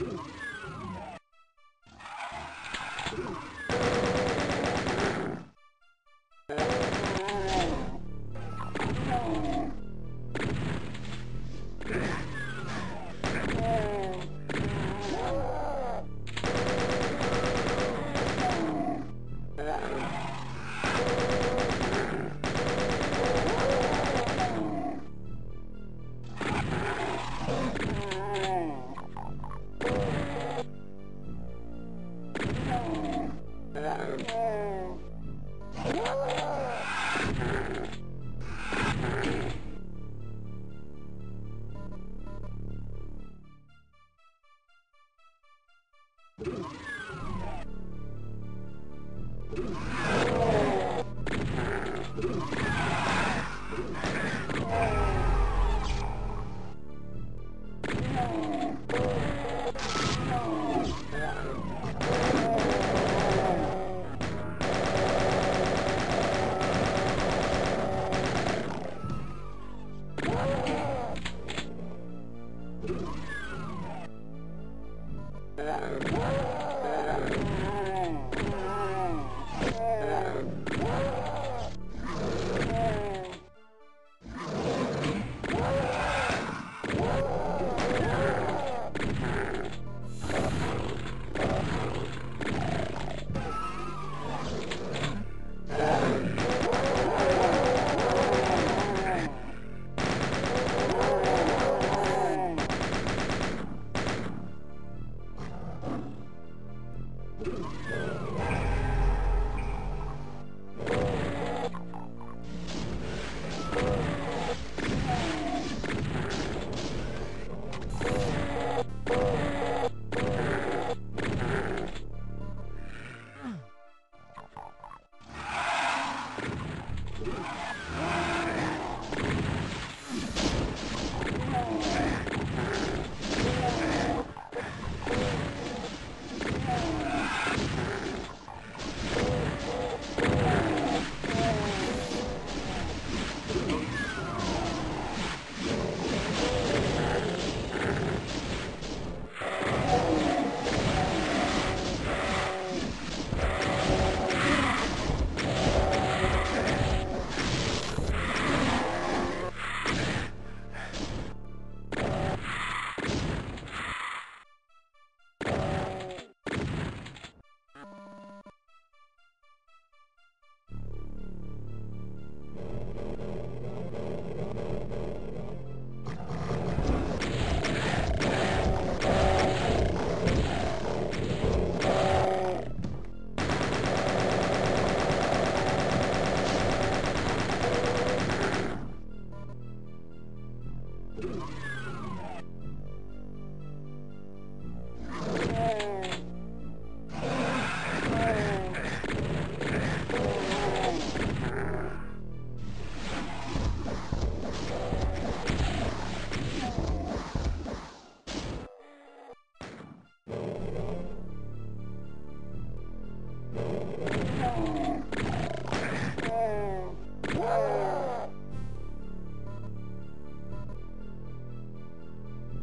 you No. Yeah.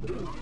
Yeah.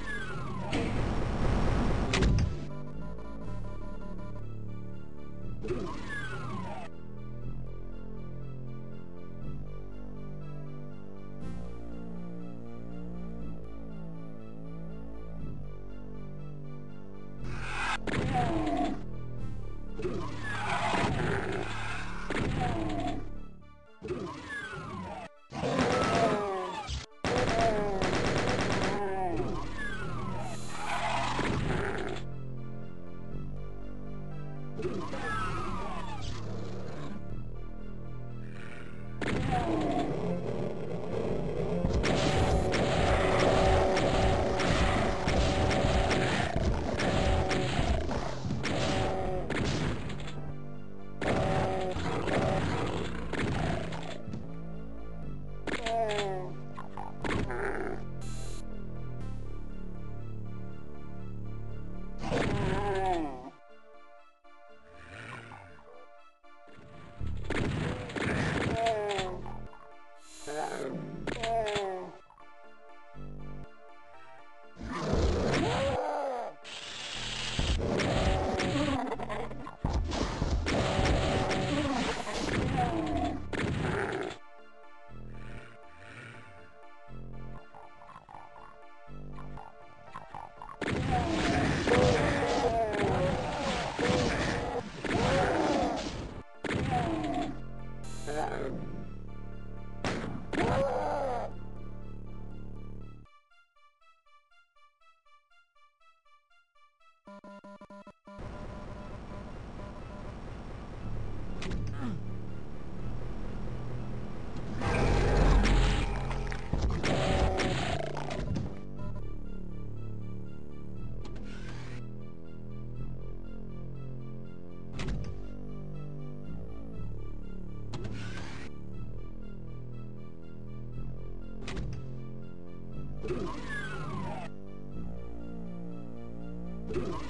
Oh.